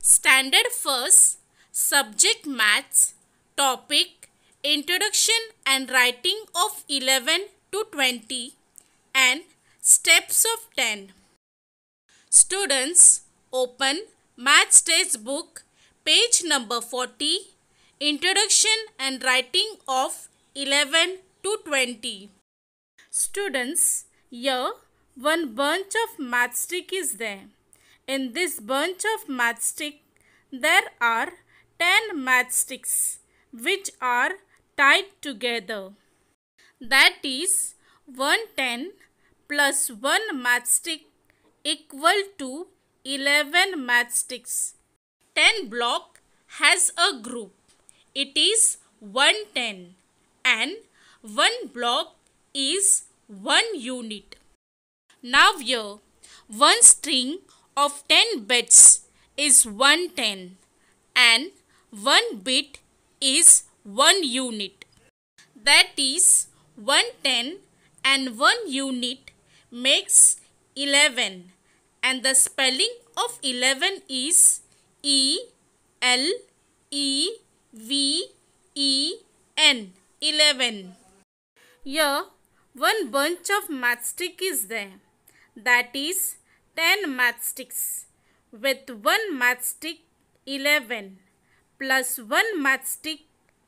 Standard First, Subject Maths, Topic Introduction and Writing of 11 to 20 and Steps of 10. Students, open Maths Textbook, page number 40, Introduction and Writing of 11 to 20. Students, here one bunch of matchstick is there. In this bunch of matchstick, there are 10 matchsticks which are tied together. That is 110 plus 1 matchstick equal to 11 matchsticks. 10 block has a group. It is 110 and 1 block is 1 unit. Now here, one string of 10 bits is 110 and 1 bit is 1 unit. That is 110 and 1 unit makes 11 and the spelling of 11 is E L E V E N 11. Here one bunch of matchstick is there that is 10 matchsticks with one matchstick 11 plus one matchstick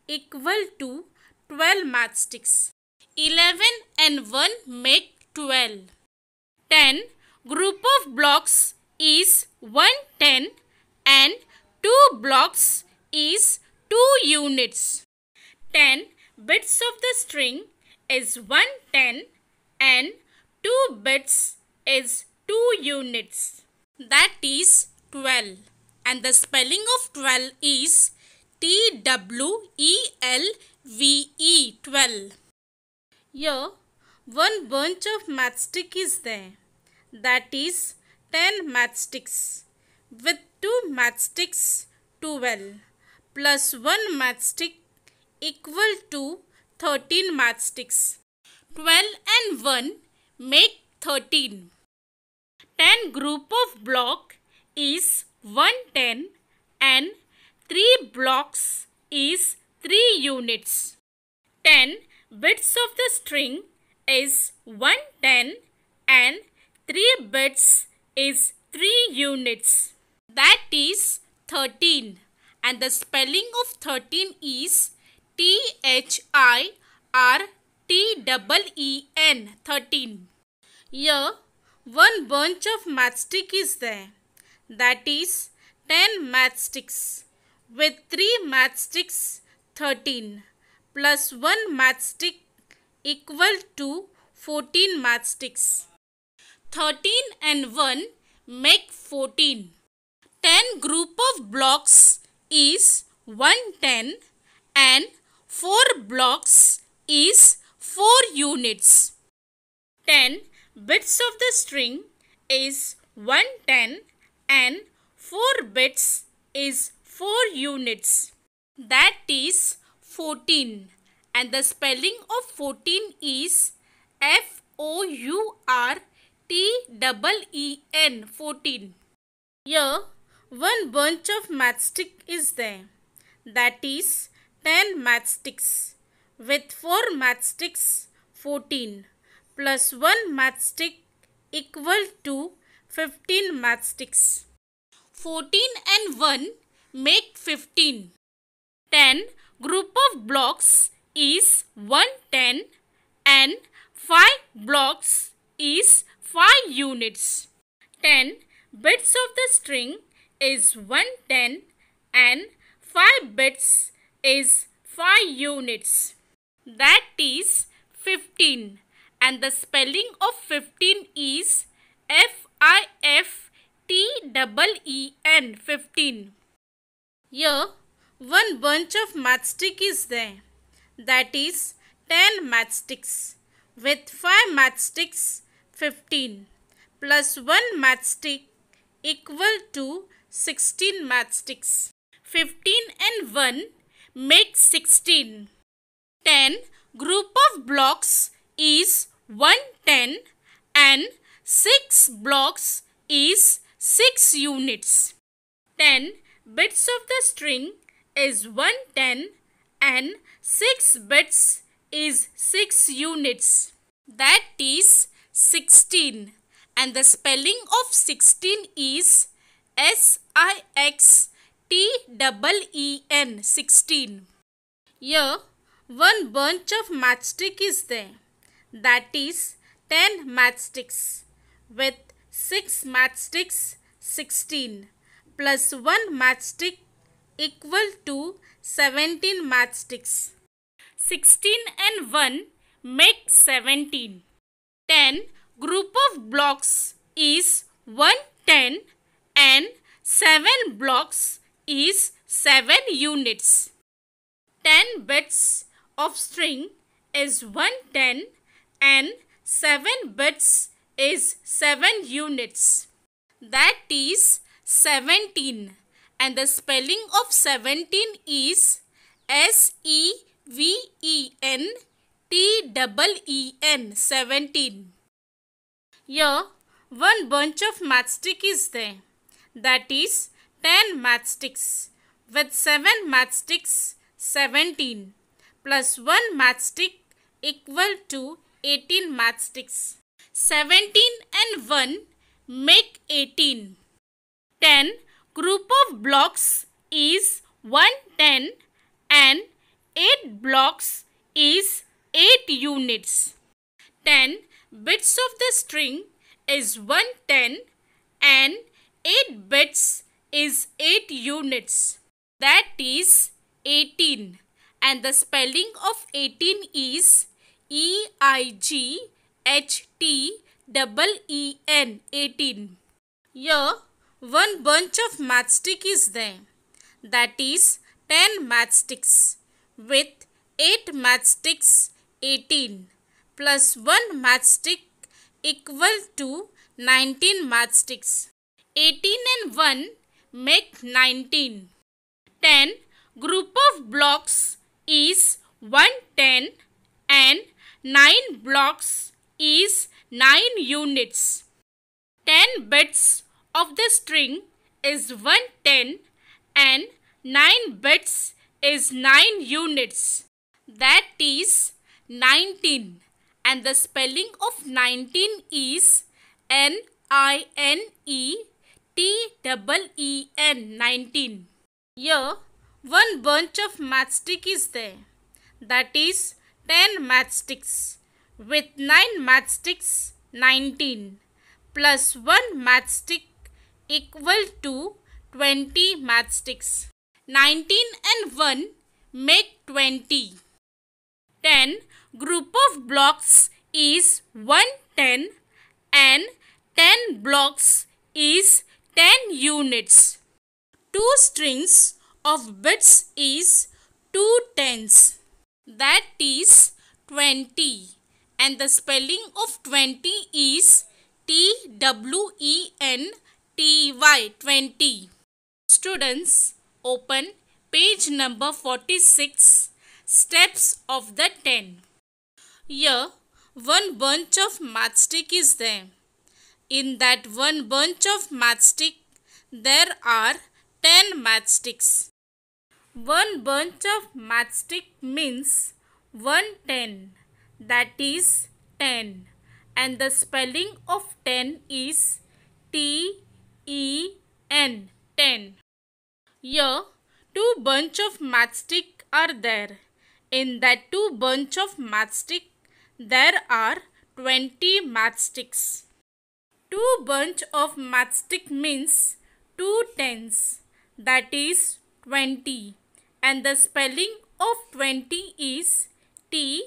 equal to 12 matchsticks. 11 and 1 make 12. 10 group of blocks is 110 and 2 blocks is 2 units. 10 bits of the string is 110 and 2 bits is 2 units. That is 12 and the spelling of 12 is T W E L V E 12. Here one bunch of matchstick is there that is 10 matchsticks with 2 matchsticks 12 plus 1 matchstick equal to 13 matchsticks. 12 and 1 make 13. 10 group of block is 110 and 3 blocks is 3 units. 10 bits of the string is 110 and 3 bits is 3 units. That is 13 and the spelling of 13 is T H I R T double E N 13. Here one bunch of matchstick is there that is 10 matchsticks with 3 matchsticks 13 plus 1 matchstick equal to 14 matchsticks. 13 and 1 make 14. 10 group of blocks is 110 and 4 blocks is 4 units. 10 bits of the string is 110 and 4 bits is 4 units. That is 14 and the spelling of 14 is F O U R T double E N 14. Here one bunch of matchstick is there that is 10 matchsticks with 4 matchsticks 14 plus 1 matchstick equal to 15 matchsticks. 14 and 1 make 15. 10 group of blocks is 110 and 5 blocks is 5 units. 10 bits of the string is 110 and 5 bits is 5 units. That is 15 and the spelling of 15 is F I F T double E N 15. Here one bunch of matchstick is there that is 10 matchsticks with 5 matchsticks 15 plus 1 matchstick equal to 16 matchsticks. 15 and 1 make 16. 10 group of blocks is 110 and 6 blocks is 6 units. 10 bits of the string is 110 and 6 bits is 6 units. That is 16 and the spelling of 16 is S-I-X-T-E-E-N 16. Here one bunch of matchstick is there that is 10 matchsticks with 6 matchsticks 16 plus 1 matchstick equal to 17 matchsticks. 16 and 1 make 17. 10 group of blocks is 110 and 7 blocks is 7 units. 10 bits of string is 110 and 7 bits is 7 units. That is 17 and the spelling of 17 is S E V E N T double E N 17. Here one bunch of matchstick is there that is 10 matchsticks with 7 matchsticks 17 plus 1 matchstick equal to 18 matchsticks. 17 and 1 make 18. 10 group of blocks is 110 and 8 blocks is 8 units. 10 bits of the string is 110 and 8 bits is 8 units. That is 18 and the spelling of 18 is E I G H T double E N 18. Here one bunch of matchstick is there that is 10 matchsticks with 8 matchsticks 18 plus 1 matchstick equal to 19 matchsticks. 18 and 1 make 19. 10 group of blocks is 110 and 9 blocks is 9 units. 10 bits of the string is 110 and 9 bits is 9 units. That is 19 and the spelling of 19 is N I N E T double E N 19. Here one bunch of matchstick is there that is 10 matchsticks with 9 matchsticks 19 plus 1 matchstick equal to 20 matchsticks. 19 and 1 make 20. 10 group of blocks is 110 and 10 blocks is 10 units. Two strings of bits is two tens that is 20 and the spelling of 20 is T W E N T Y 20. Students open page number 46 steps of the 10. Here one bunch of matchstick is there. In that one bunch of matchstick there are 10 matchsticks. One bunch of matchstick means 110 that is 10 and the spelling of 10 is T E N 10. Here two bunch of matchstick are there. In that two bunch of matchstick there are 20 matchsticks. Two bunch of matchstick means two tens that is 20 and the spelling of 20 is T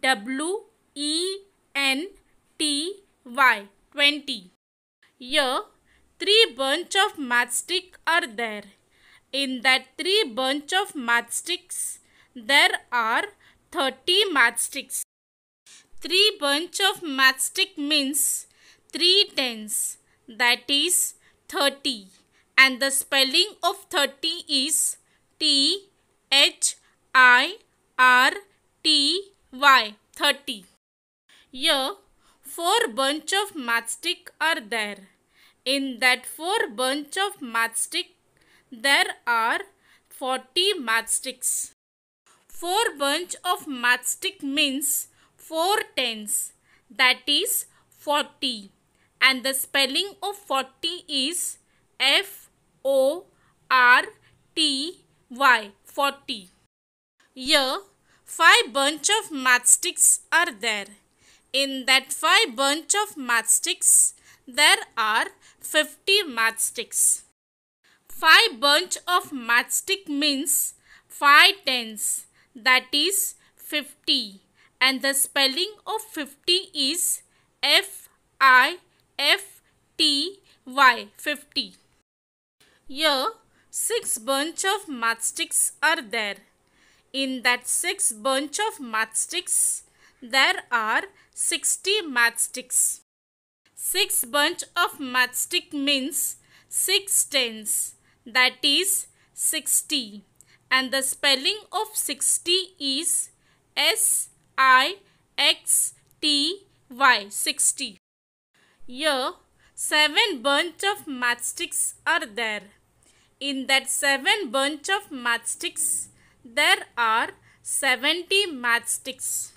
W E N T Y 20. Here three bunch of matchstick are there. In that three bunch of matchsticks there are 30 matchsticks. Three bunch of matchstick means three tens that is 30 and the spelling of 30 is T H I R T Y 30. Here four bunch of matchstick are there. In that four bunch of matchstick there are 40 matchsticks. 4 bunch of matchstick means four tens, that is 40 and the spelling of 40 is F O R T Y 40. Here 5 bunch of matchsticks are there. In that 5 bunch of matchsticks, there are 50 matchsticks. 5 bunch of matchstick means 5 tens that is 50 and the spelling of 50 is F I F T Y 50. Here 6 bunch of matchsticks are there. In that 6 bunch of matchsticks there are 60 matchsticks. 6 bunch of matchstick means 6 tens that is 60 and the spelling of 60 is S I X T Y 60. Here 7 bunch of matchsticks are there. In that 7 bunch of matchsticks there are 70 matchsticks.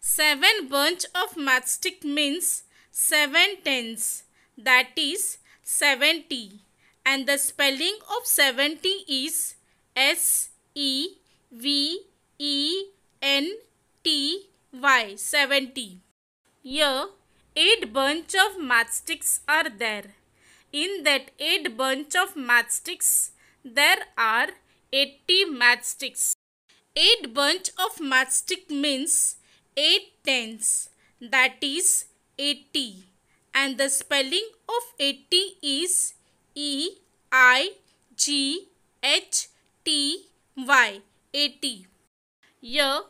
7 bunch of matchstick means 7 tens that is 70 and the spelling of 70 is S E V E N T Y 70. Here 8 bunch of matchsticks are there. In that 8 bunch of matchsticks there are 80 matchsticks. 8 bunch of matchstick means 8 tens that is 80 and the spelling of 80 is E I G H T Y 80. Here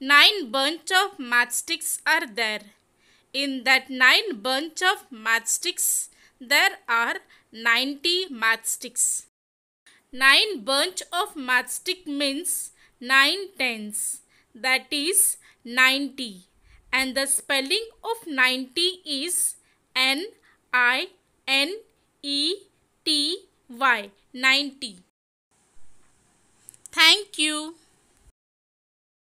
9 bunch of matchsticks are there. In that 9 bunch of matchsticks there are 90 matchsticks. 9 bunch of matchstick means 9 tens that is 90 and the spelling of 90 is N I N E T Y 90. Thank you.